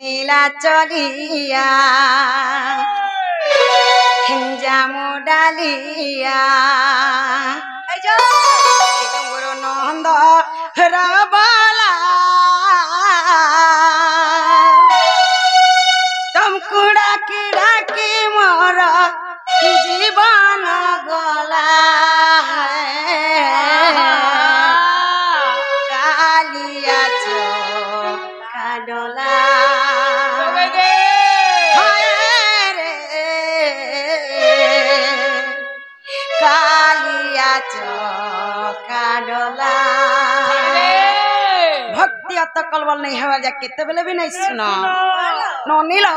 নীলা চলিয়া জামু ডালিয়া নন্দ রবালা सकल नहीं हवा जाके तबले भी नहीं सुनो नो नीलो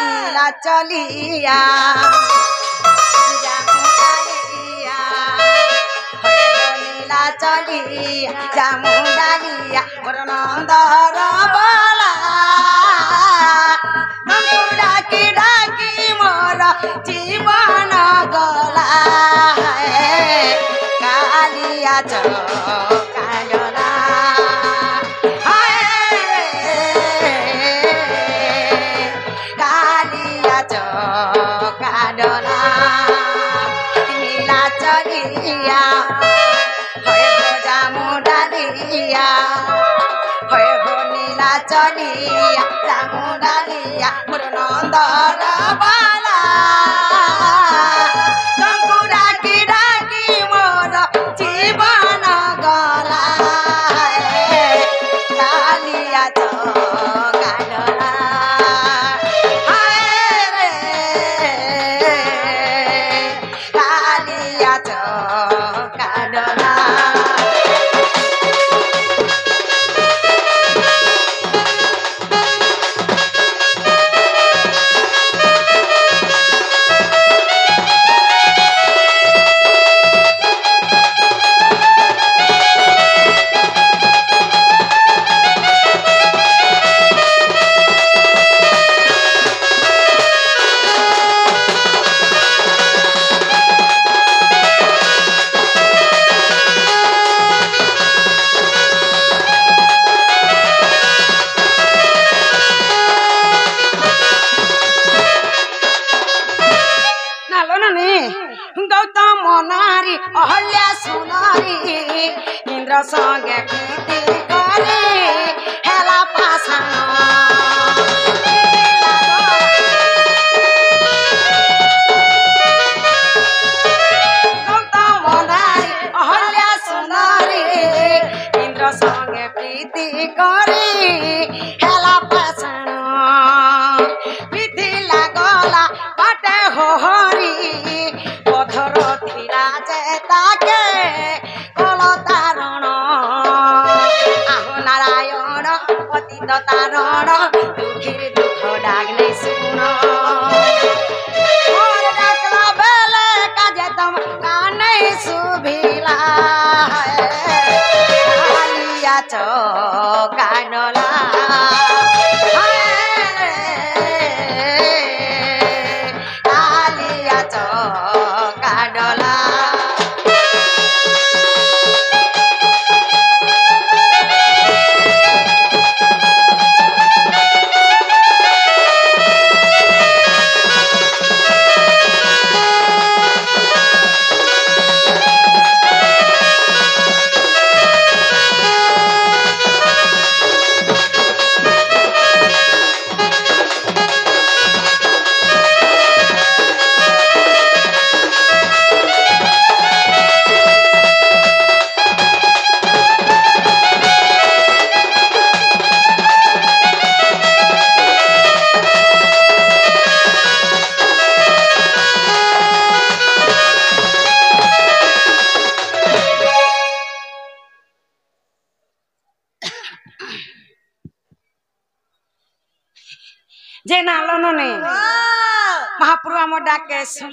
नीला चलिया नीला चलिया जामू डालिया और नंदर बोला हमको डाकी डाकी मोर जीवन गला है कालिया चो कालिया চলিয়া হয় গো জামু ডালিয়া। হয় গো নীলা চলিয়া জামু ডালিয়া মোর নন্দর বালা সঙ্গে প্রীতি করে হেলা পাশান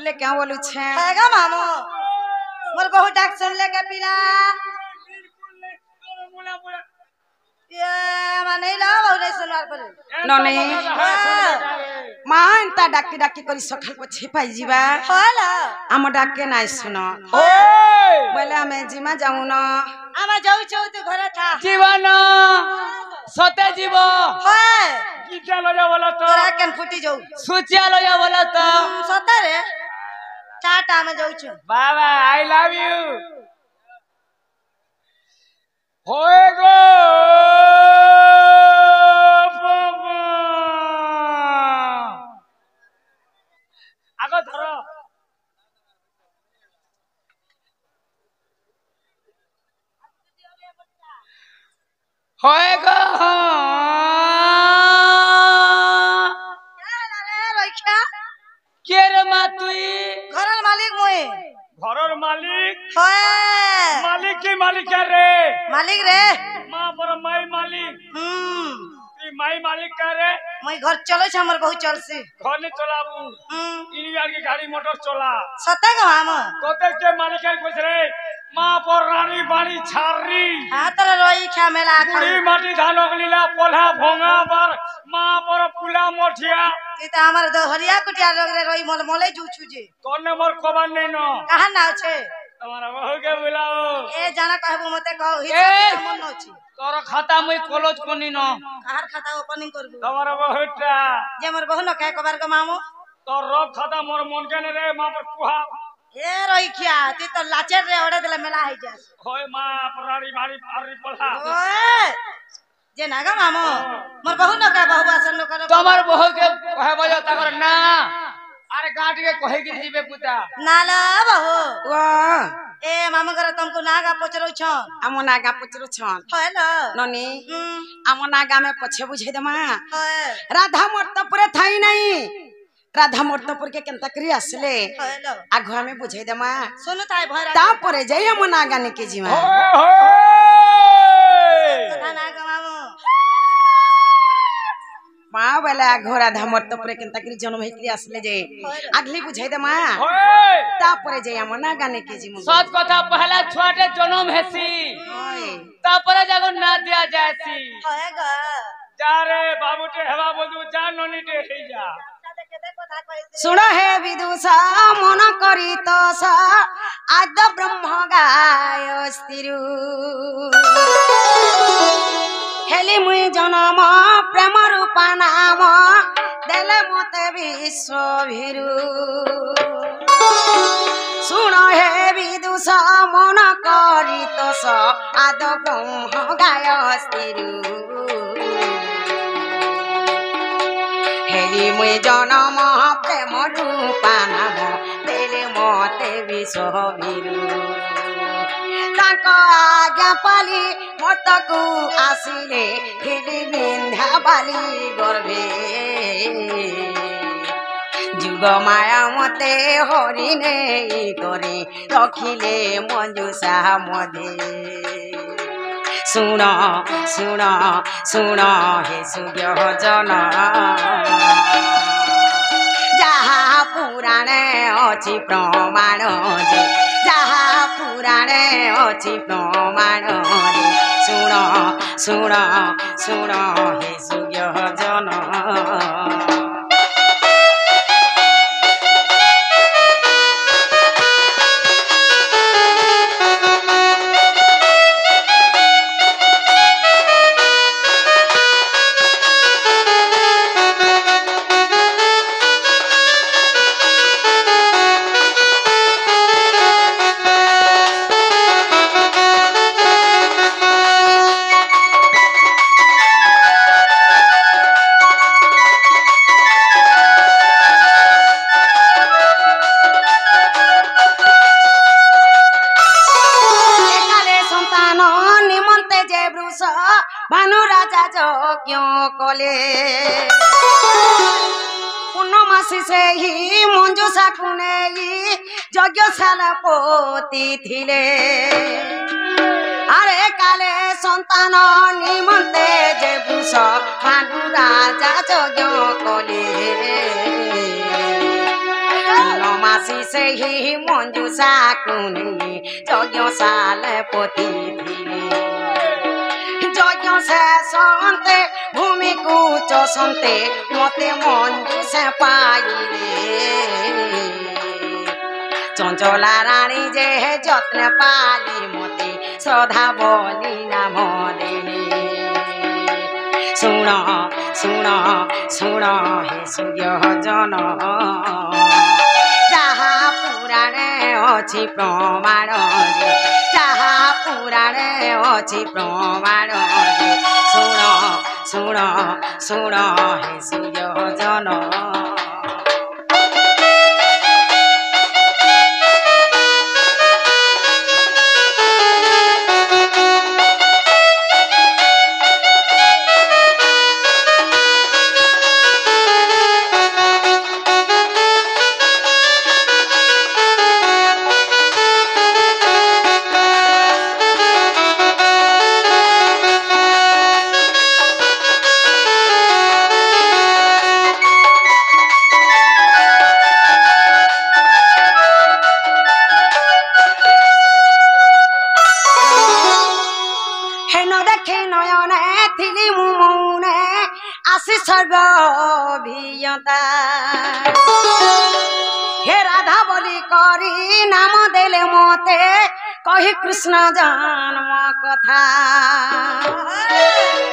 सुनले क्या बोलू छे गा मामो मोर बहु डाक सुनले के पिला ये माने ला बहु नहीं सुनार पर नने मान ता डाकी डाकी करी सखल पछे पाई जीवा होला हम डाके नाइ सुन बोले हमें जिमा जाऊ न আমা যাউছো তো ঘরে থা জীবন সতে জীব হ্যাঁ কিটা লয়া বলতো তোরা কেন ফুটি যাও সুচিয়া লয়া বলতো সতে রে টাটা আমি যাউছো বাবা আই লাভ ইউ হয়ে গো বাবা। আগে ধরো হয়ে ঘরের মালিক। হয়। মালিক কি মালিক রে? মালিক রে। মা বড় মাই মালিক। হুম। তুই মাই মালিক রে? মই ঘর চলেছে আমার বহু চলছে। ঘর নি চলাবু। হুম। ইনি আর কি গাড়ি মোটর চলা। সতে গো আম। তোতে কে মালিকের কইছে রে? মা পর রানী বাড়ি ছাড়রি। হাতর রই খা মেলা খাই পুরি মাটি ধান গলিলা পোলা ভঙা বার। মা পর পুলা মঠিয়া। এটা আমার হরিয়া কুটিয়া লোক রে রই মল মলে জুছু যে। কোন নম্বর কবার নেই ন। কাহা না আছে? তোমার বহু কে বুলাও। এ জানা কহবো মতে কও হি মন আছে। তোর খাতা মই কলজ কোনি ন। কার খাতা ওপেনিং করব? তোমার বহুটা। যে মোর বহু ন কে কবার গো মামু। তোর রব খাতা মোর মন কেনে রে মা পর কুহা। এ রই খিয়া তুই তো লাচের রে ওড়ে দিলে মেলা হই যাস। হয় মা পরাড়ি বাড়ি পারি পলা। ওয়ে যে নাগা মামো बहु বহু নকা বহু আসন লোক তোমার বহু কে কহে বজো তাকর ना अरे গাঁট के कहे কি দিবে পুতা? नाला बहु বহু। ए मामा घर तुमको नागा पचरो छन आमो नागा पचरो छन हेलो ननी आमो नागा में पछे बुझे देमा राधा मोर त पुरे थाई नहीं राधा मोर पुर के केनता करी आसले आघु हमें बुझे देमा सुनो भरा ता नागा जीवा हो कथा नागा पा वाला घोरा धमर तो परे केनता कि जन्म हेकरी आसले जे आगली बुझाई दे मा तापरे जे हम ना गाने के जी सत कथा पहला छुआटे जन्म हेसी तापरे जागो ना दिया जायसी हाय गा जा रे बाबूटे हवा बोजु जाननी दे जा सुनो हे विदुष मन तो आद ब्रह्म गाय হেলি মুই জনম প্ৰেম ৰূপা নাম দেলে মতে বিশ্ব ভিৰু শুণ হে বিদুষ মন কৰি তচ আদ ব্ৰহ গায় স্থিৰু হেৰি মই জনম প্ৰেম ৰূপা নাম দেলে মতে বিশ্ব ভিৰু তাকৰ আজ্ঞা পালি মৰ্তকো আছিলে হিলিন্ধা পালি গৰ্ভে। যুগ মায়া মতে হৰিণে কৰি ৰখিলে মঞ্জুষা মধে শুণ শুণ শুণ হে সুযোজন যাহা পুৰাণে অতি প্ৰমাণ যাহা Surare, oh, no, my own. Sura, Sura, Sura, he's your করিথিলে আরে কালে সন্তান নিমন্তে যে ভূষ ভানু রাজা যজ্ঞ কলে মাসি সেই মঞ্জুষা কুনি যজ্ঞশালে পতিথিলে যজ্ঞ শেষন্তে ভূমিকু চষন্তে মতে মঞ্জুষে পাইলে। চঞ্চলা রানী যে যত্ন পালি মতে শ্রদ্ধা বলি নাম দেনে শুণ শুণ শুণ হে সুজন যাহা পুরাণে অছি প্রমাণ যে, যাহা পুরাণে অছি প্রমাণ যে। শুণ শুণ শুণ হে সুজন অভিয়তা হে রাধা বলি করি, নাম দেলে মতে, কহি কৃষ্ণ জন্ম কথা।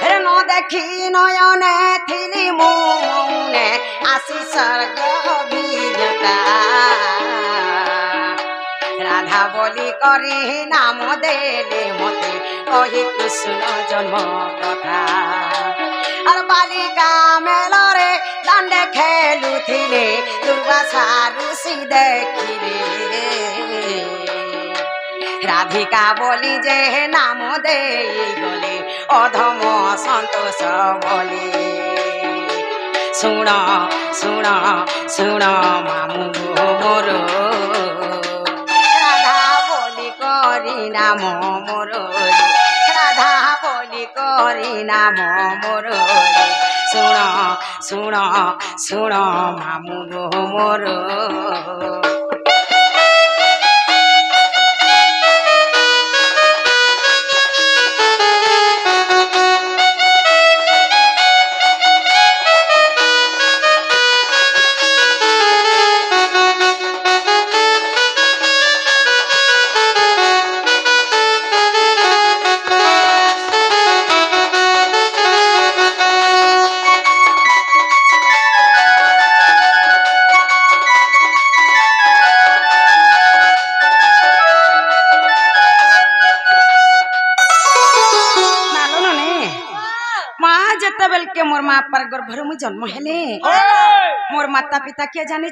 হে ন দেখি নয়নে থিলি মৌনে আসি স্বর্গ অভিয়তা রাধা বলি করে, নাম দেলে মতে, কহি কৃষ্ণ জন্ম কথা। আর বালিকা মেলরে দাণ্ডে খেলুথিলে দুর্বাসা ঋষি দেখিলে রাধিকা বলি যে নাম দেই গলে অধম সন্তোষ বলে। শুণ শুণ শুণ মামু মোর। রাধা বলি করি নাম মোর বলি করি নাম মোর শুণ শুণ শুণ মামু গো মোর। जतबल के मोर माँ पर गर्भर में जन्म हेले। मोर माता पिता किए जाने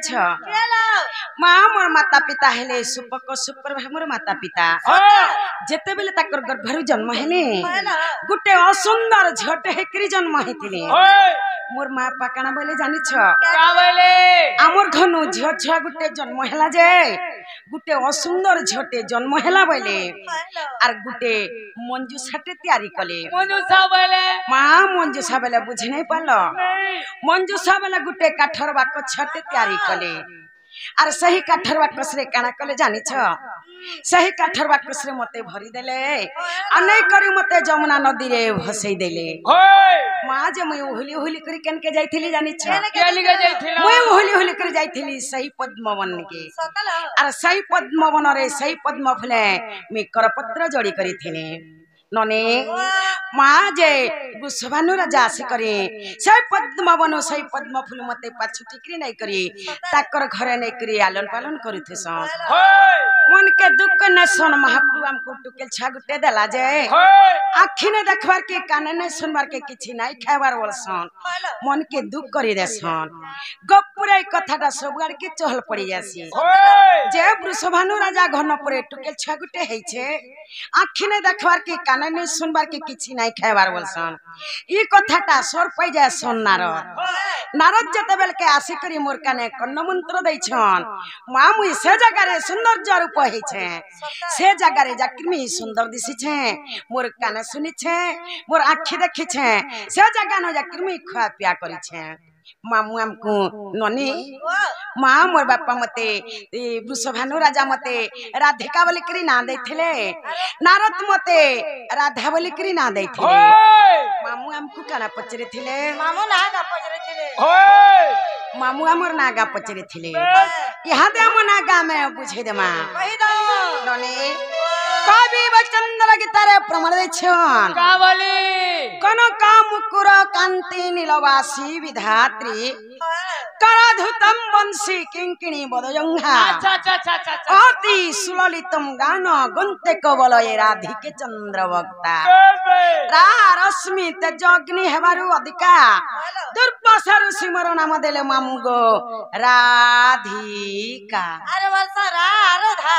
माँ मोर माता पिता हेले सुपक सुपर भाई मोर माता पिता। जेतेबेले ताकर गर्भर जन्म हेले। गोटे असुंदर झटे जन्म हेतिले। মোর মা বাপা কানা বলে জানিছ আমার ঘন ঝিও ছুয়া গোটে জন্ম হেলা যে গোটে অসুন্দর ঝিওটে জন্ম হেলা বলে আর গোটে মঞ্জুষাটে তৈরি কলে মা মঞ্জুষা বেলে বুঝি নাই পাল মঞ্জুষা বেলে গোটে কাঠর বাক ছটে তৈরি কলে আর ସେହି କାଠର ବାକସରେ କାଣା କଲେ ଜାଣିଛ ସେହି କାଠର ବାକସରେ ମତେ ଭରିଦେଲେ ଅନେକ କରି ମତେ ଯମୁନା ନଦୀରେ ଭସେଇ ଦେଲେ ମା ଯେ ମୁଇଁ ଓହଲି ଓହଲି କରି କେନକେ ଯାଇଥିଲି ଜାଣିଛ ମୁଇଁ ଓହଲି ଓହଲି କରି ଯାଇଥିଲି ସେହି ପଦ୍ମବନକେ ଆର ସେହି ପଦ୍ମବନରେ ସେହି ପଦ୍ମ ଫୁଲେ ମୁଇଁ କରପତ୍ର ଜଡି କରିଥିଲି ননে মা যে বৃষভানু রাজা আসিকରି সেই পদ্মবন সেই পদ্ম ফুল মতে পাছুটিকରି নাই করি তাকর ঘরে নাই করি আলন পালন করিথিসন মনকে দুঃখ নেসন মহাপ্রভু আমকু টুকেল ছা গুটে দেলা যে। আখি নে দেখবার কে কানে নে শুনবার কে কিছু নাই খাইবার বলসন। মনকে দুঃখ করি দেসন গপুরে এই কথাটা সবুয়ার কে চহল পড়ি যাসি যে বৃষভানু রাজা ঘনপুরে টুকেল ছা গুটে হইছে আখি নে দেখবার কে কানে କାନ ନି ଶୁଣବାର୍କେ କିଛି ନାଇଁ ଖାଇବାର ବୋଲସନ୍ ଇ କଥାଟା ସର୍ ପାଇ ଯାଏ ସନ୍ ନାରଦ ନାରଦ ଯେତେବେଳକେ ଆସିକରି ମୋର୍ କାନେ କର୍ଣ୍ଣମନ୍ତ୍ର ଦେଇଛନ୍ ମା ମୁଇଁ ସେ ଜାଗାରେ ସୌନ୍ଦର୍ଯ୍ୟ ରୂପ ହେଇଛେ ସେ ଜାଗାରେ ଯାକିମି ସୁନ୍ଦର ଦିଶିଛେ ମୋର୍ କାନେ ଶୁନିଛେ ମୋର୍ ଆଖି ଦେଖିଛେ ସେ ଜାଗାନ ଯାକିମି ଖୁଆ ପିଆ କରିଛେ ମାମୁଁ ଆମକୁ ନନି ଓ ମା ମୋର ବାପା ମତେ ଏ ବୃଷଭାନୁ ରାଜା ମତେ ରାଧିକା ବୋଲିକିରି ନାଁ ଦେଇଥିଲେ ନାରଦ ମତେ ରାଧା ବୋଲିକିରି ନାଁ ଦେଇଥିଲେ ହୋଏ ମାମୁଁ ଆମକୁ କାଣା ପଚାରିଥିଲେ ମାମୁ ନା ଗା ପଚାରିଥିଲେ ହୋଏ ମାମୁଁ ଆମର ନାଗା ପଚାରିଥିଲେ ଇହାଦେ ଆମ ନାଗା ଆମେ ବୁଝେଇଦେମା କହିଦଉ ନନି ಕವಿ ಭಕ್ತರಾಗಿದ್ದಾರೆ ಪ್ರಮಾಣದ ಕಾವಲಿ ಕನಕ ಮುಕ್ಕುರ ಕಾಂತಿ ನಿಲವಾಸಿ ವಿಧಾತ್ರಿ ಕರಧುತಂ ವಂಶಿ ಕಿಂಕಿಣಿ ಬದಯಂಘಾ ಅತಿ ಸುಲಲಿತಂ ಗಾನ ಗೊಂತೆ ಕವಲಯ ರಾಧಿಕೆ ಚಂದ್ರ ಭಕ್ತ ರಾ ರಶ್ಮಿ তেজ অগ্নি হেবারু অধিকা দুর্বসারু সিমর নাম দেলে মামুগো রাধিকা আরে বলসা রা আরও ধা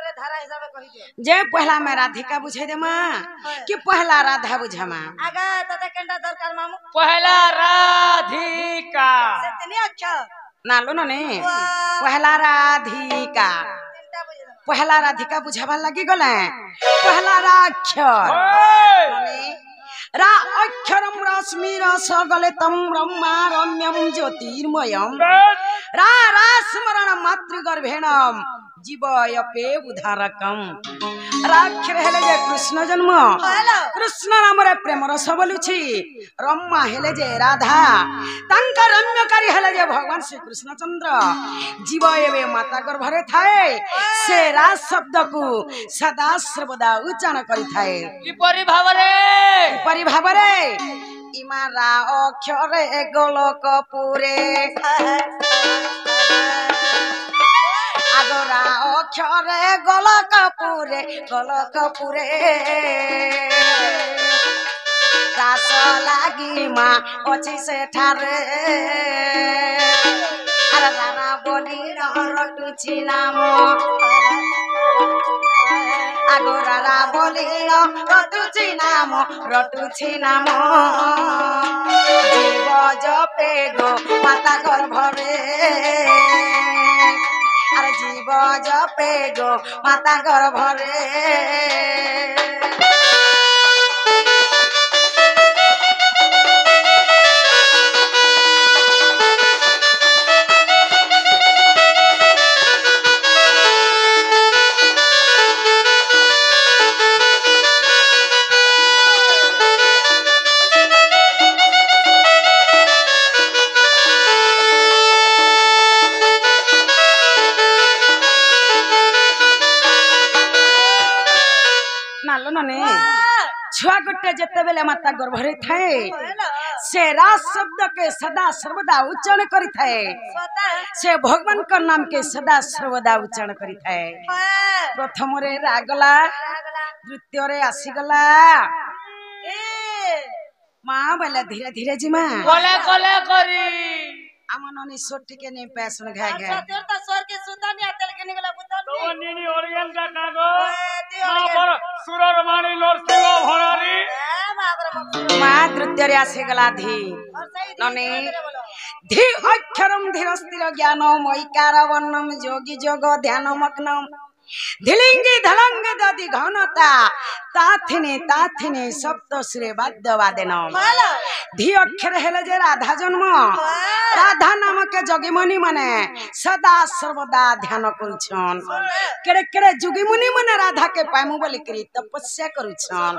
जे पहला मैं राधिका बुझे दे माँ कि पहला राधा बुझे माँ। पहला राधिका। अच्छा। ना लो ना नहीं पहला राधिका। पहला राधिका बुझावा लगी गले। पहला राक्षर रा अक्षरम रश्मि रस तम ब्रह्मा रम्यम ज्योतिर्मयम रा रा स्मरण मातृगर्भेणम। জীবয়পে উদ্ধারকম। রাক্ষর হেলে যে কৃষ্ণ জন্ম কৃষ্ণ নামরে প্রেম রস বলুছি। রম্মা হেলে যে রাধা তাঙ্ক রম্যকারী হেলে যে ভগবান শ্রী কৃষ্ণচন্দ্র জীব এবে মাতা গর্ভরে থাকে সে রাজ শব্দকু সদা সর্বদা উচ্চারণ করে থাকে কিপরি ভাবরে? কিপরি ভাবরে? ইমারা অক্ষরে গোলকপুরে আদরা অক্ষরে গল কাপুরে গল কাপুরে রাস লাগি মা অছি সেঠারে। আর রানা বলি রটুছি নাম। আগো রানা বলি রটুছি নাম রটুছি নাম। জীব জপে গো মাতা গর্ভরে জীব জপে গো মাতা গর্ভরে। के जेतेबेले माता गर्भरे थाए से राज शब्द के सदा सर्वदा उच्चारण करी थाए से भगवान का नाम के सदा सर्वदा उच्चारण करी थाए प्रथम रे रागला द्वितीय रे आसीगला ए মা বলে ধীরে ধীরে জিমা কলে কলে করি ಅಮ್ಮನವನ ಸೊಟ್ಟಿಗೆ ನೀ ಪ್ಯಾಸನ್ ಗಾಯ ತೀರ್ಥ ಸ್ವರ್ಗೆ ಸುಂದನಿ ಅತ್ತಲ ಕಿನಿಗಲ ಬುತ್ತನಿ ಓ ನೀನಿ ಒರಿಯಲ್ ದ ಕಾಗೋ ಮಾಬರ ಸುರರ ಮಾನಿ ಲೋರ್ ಸಿವ ಭರಾರಿ মা তৃতীয় আসে গলা ধি ননে ধি অক্ষরম ধীরস্থির জ্ঞানম ঐকারবর্ণম যোগী যোগ ধ্যানমগ্নম ধিলিঙ্গি ধলঙ্গি দদি ঘনতা তাথিনি তাথিনি সপ্তশ্রী বাদ্য বাদেন ধিয়ক্ষের হেলে যে রাধা জন্ম রাধা নামকে যোগীমণি মানে সদা সর্বদা ধ্যান করছন কেড়ে কেড়ে যোগীমণি মানে রাধাকে পাইমু বলিকি তপস্যা করছন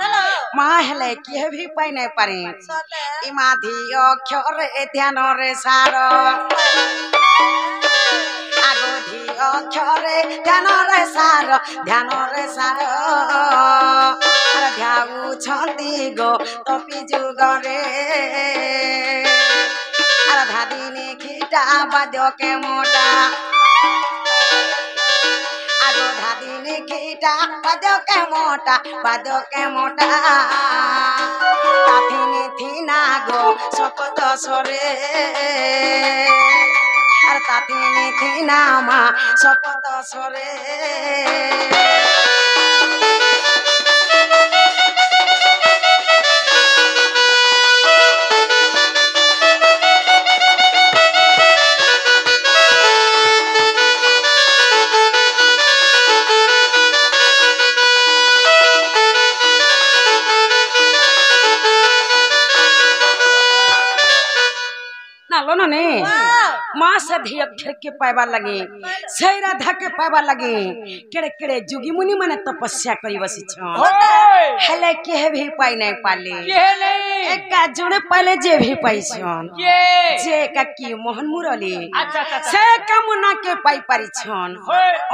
মা হেলে কে ভি পাই নাই পারে ইমা ধিয়ক্ষরে ধ্যানরে সার অক্ষরে ধ্যান রে সার, ধ্যান রে সার। ধ্যাউছন্তি গো তপি যুগরে আর ধাদিনী খিটা বাদ্যকে মোটা। আগো ধাদিনী খিটা বাদ্যকে মোটা বাদ্যকে মোটা। তাথিনি থিনা গো শপথ সরে। আর তাথিনি থিনা মা শপথ সরে। ধিয়া फिरके पाइबार लगे सही राधाके पाइबार लगे केड़े केड़े जोगी मुनि माने तपस्या करी बसी छ हेले केहे भी पाई नहीं पाले केहे नहीं एका जोड़े पाले जे भी पाइछन के जे एका की मोहन मुरली अच्छा अच्छा से कामना के पाई पारी छन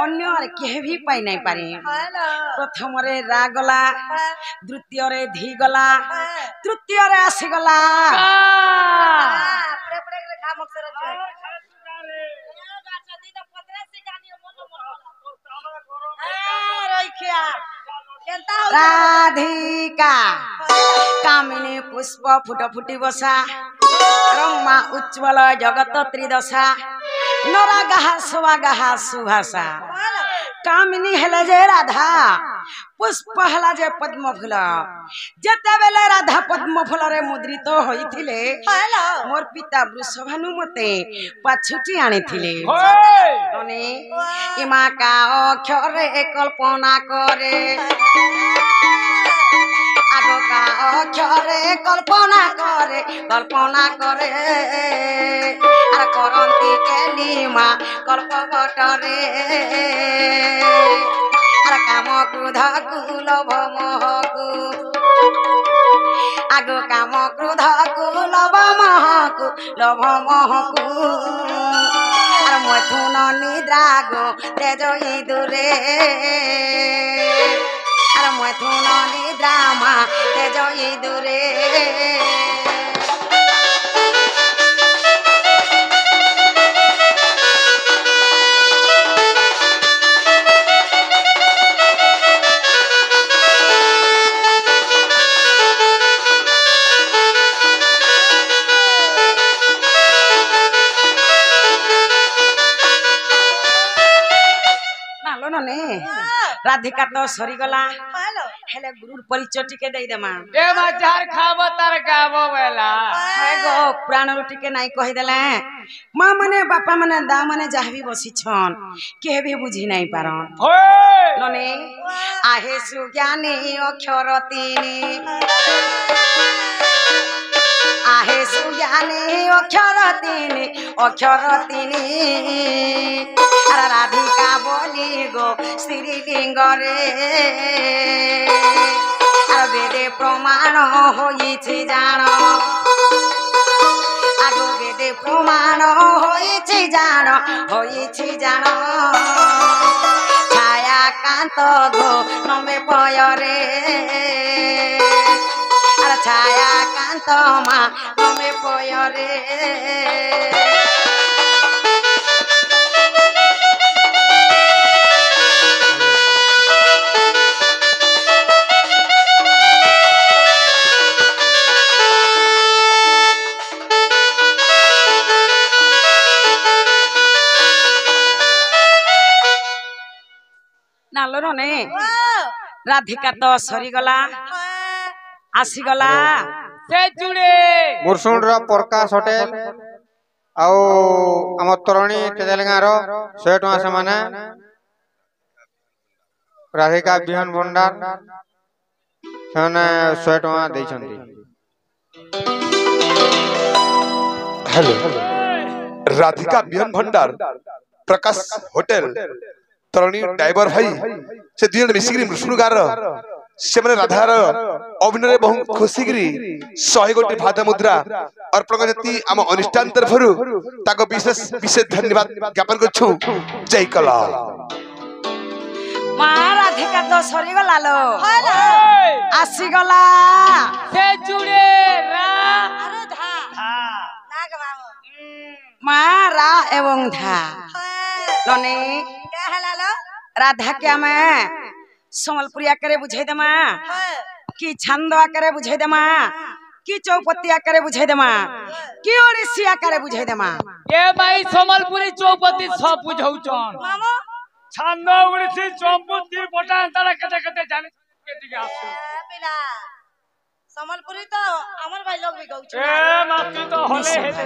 अन्य और केहे भी पाई नहीं पारे प्रथम रे रा गला द्वितीय रे धी गला तृतीय रे आसी गला রাধিকা কামিনী পুষ্প ফুট ফুটি বসা রম্মা উজ্জ্বল জগত ত্রিদশা নরা গাহা শোভা গাহা সুভাষা হ্যালো কামিনী হেলে যে রাধা পুষ্প হেলা যে পদ্ম ফুল যেতবেলে রাধা পদ্ম ফুলরে মুদ্রিত হইথিলে মোর পিতা বৃষভানু মতে পাছুটি আনিথিলে ইমা কা অক্ষরে কল্পনা করে। আগকা অক্ষরে কল্পনা করে কল্পনা করে। আর করন্তি কেলিমা কল্পকটরে আর কাম ক্রোধ কুলভ মোহকু আগ কাম ক্রোধ কুলভ মহকু লভ মহকু আর মথুন নিদ্রাগ তেজ ইঁদুরে। আর মথুন নিদ্রামা তেজ ইঁদুরে। রাধিকা তো সরিগলা হেলে গুরুর পরিচয় টিকে দেই দেমা এ মা যার খাবো তার গাবো বেলা হে গো প্রাণর টিকে নাই কই দেলে মা মানে বাপা মানে দা মানে যাহবি বসিছন কেহে ভি বুঝি নাই পারন ননে আহে সুজ্ঞানী অক্ষর তিনি আহে সুজ্ঞানী অক্ষর তিনি অক্ষর তিনি। রাধিকা বলি গো শ্রীলিঙ্গরে আর বেদে প্রমাণ হইছে জান। আগ বেদে প্রমাণ হয়েছে জান হয়েছে জান। ছায়া কান্ত গো, নমে পয়রে। ছায়া কান্ত মা নমে পয়রে ନାଲୋ ନେ ରାଧିକା ତ ସରିଗଲା ଆସିଗଲା ସେ ଜୁଡ଼େ ମୁରସୁଣର ପ୍ରକାଶ ହୋଟେଲ ଆଉ ଆମ ତରଣୀ ତେଲେଙ୍ଗାର ଶହେ ଟଙ୍କା ସେମାନେ ରାଧିକା ବିହନ ଭଣ୍ଡାର ସେମାନେ ଶହେ ଟଙ୍କା ଦେଇଛନ୍ତି ହ୍ୟାଲୋ ରାଧିକା ବିହନ ଭଣ୍ଡାର ପ୍ରକାଶ ହୋଟେଲ ତରଣୀ ଡ୍ରାଇଭର ଭାଇ ସେ ଦୁଇ ଜଣ ମିଶିକିରି ମୃଷ୍ଣୁଗାର ସେମାନେ ରାଧାର ଅଭିନୟରେ ବହୁ ଖୁସିକିରି ଶହେ ଗୋଟି ଭାତ ମୁଦ୍ରା ଅର୍ପଣ କରିଛନ୍ତି ଆମ ଅନୁଷ୍ଠାନ ତରଫରୁ ତାଙ୍କ ବିଶେଷ ବିଶେଷ ଧନ୍ୟବାଦ ଜ୍ଞାପନ କରୁଛୁ ଜୟ କଲ ମା ରାଧିକା ତ ସରିଗଲା ଲୋ ଆସିଗଲା ସେ ଜୁଡେ মা রা এবং ধা ননে রাধা কে আমে সম্বলপুরি আকারে বুঝাই দেমা। হ্যাঁ। কি ছন্দ আকারে বুঝাই দেমা। কি চৌপতি আকারে বুঝাই দেমা। কি ওড়িশি আকারে বুঝাই দেমা। এ ভাই সম্বলপুরি চৌপতি সব বুঝাউছন ছন্দ ওড়িশি চৌপতি বটা তারা কেটে কেটে জানি কেটে আসে। বিনা সম্বলপুরি তো আমার ভাই লোক বি গাউছে এ মাতৃ তো হলে হেলে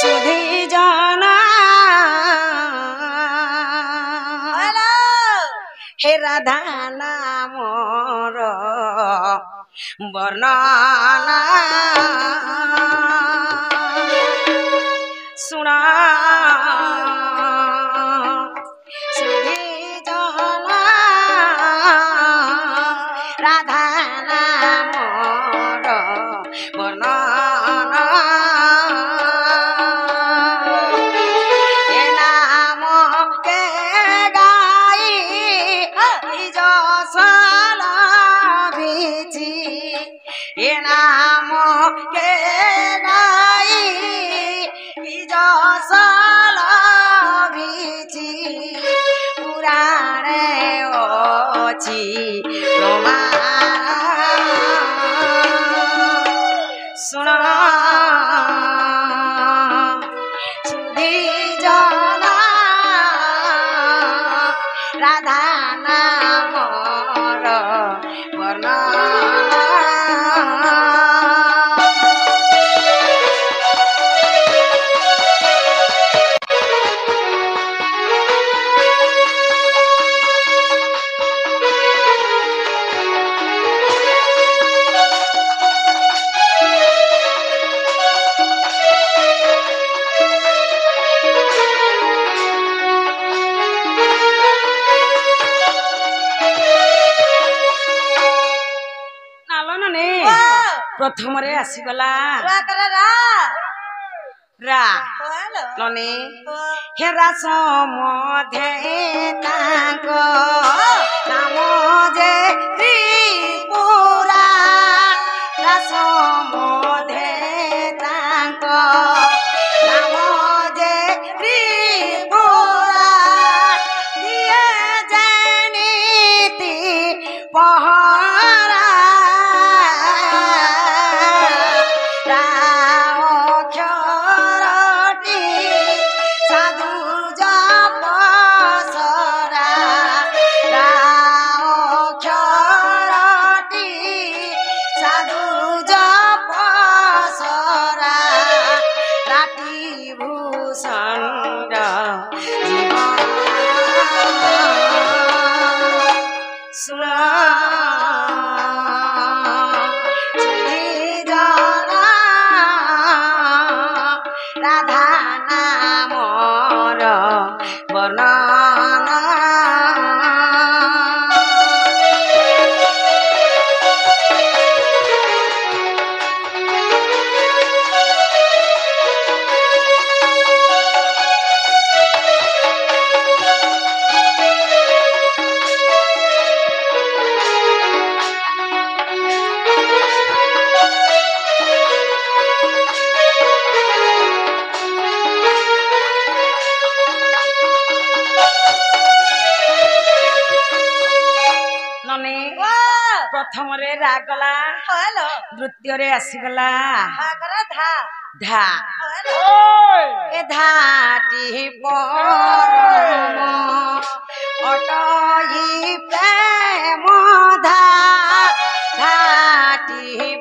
সুধি জানা। হে রাধা নামর বর্ণনা। শুনা। আসিগলা রা ননে হেরা সমধে তাঙ্ক নাম যে ত্রিপুরা রা সমধে তাঙ্ক ନୃତ୍ୟରେ ଆସିଗଲା ଧା ଏ ଧାଟି ଅଟଇ ପ୍ରେମ ଧା ଧାଟି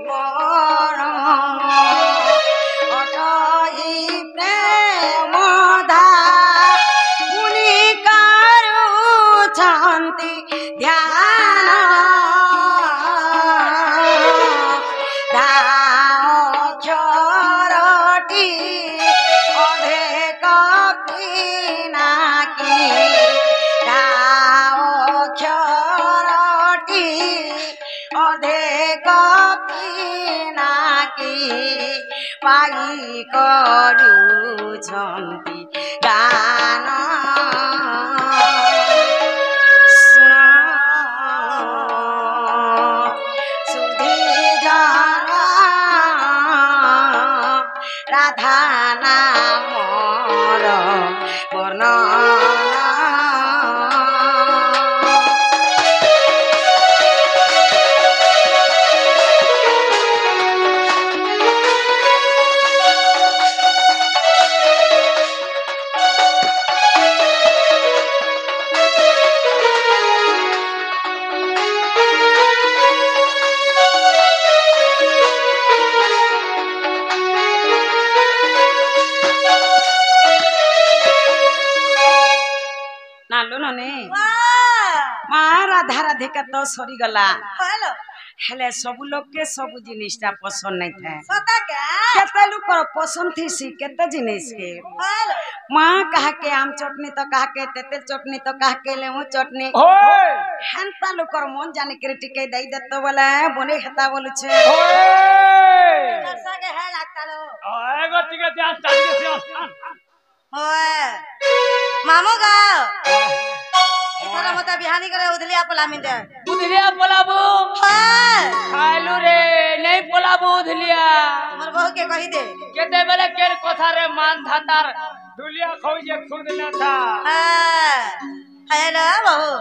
পাই করু ছন্তি গান থেকে তো সরি গলা ହେଲେ ସବୁ ଲୋକେ ସବୁ ଜିନିଷଟା ପସନ୍ଦ ନାଇଁଥାଏ କେତେ ଲୋକର ପସନ୍ଦ ଥିସି କେତେ ଜିନିଷକେ ମା କାହାକେ ଆମ୍ ଚଟନି ତ କାହାକେ ତେତେଲ ଚଟନି ତ କାହାକେ ଲେମ୍ବୁ ଚଟନି ହେନ୍ତା ଲୋକର ମନ ଜାନିକିରି ଟିକେ ଦେଇ ଦେତ ବୋଲେ ବୋଲି ହେତା ବୋଲୁଛେ ମାମୁ ଗାଁ ಇತರ ಮತ್ತ ಬಿಹಾನಿಗರ ಉದಲಿಯ ಪೊಲಾಮಿಂದ ಉದಲಿಯ ಪೊಲಾಬು খাইলু রে নেই পলাবু উদলিয়া। তোমার বহুকে কহি দে কেতে বেলে কের কথা রে মান ধাতার দুলিয়া খই যে খুদ না থা। হ্যাঁ। না বহু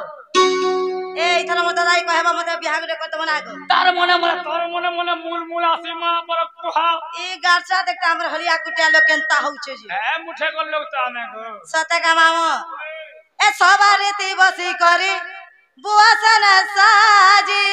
এই থর মত দাই কহবা মতে বিহাগ রে কত মনে আগো তার মনে মনে তোর মনে মনে মূল মূল আসে মা পর কুহা এই গারসা দেখতে আমার হলিয়া কুটিয়া লোক কেনতা হউছে জি হ্যাঁ মুঠে গল লোক তো আমে গো। সতে গামামো मामू ए सवारी ती बसी करी बुआ सन साजी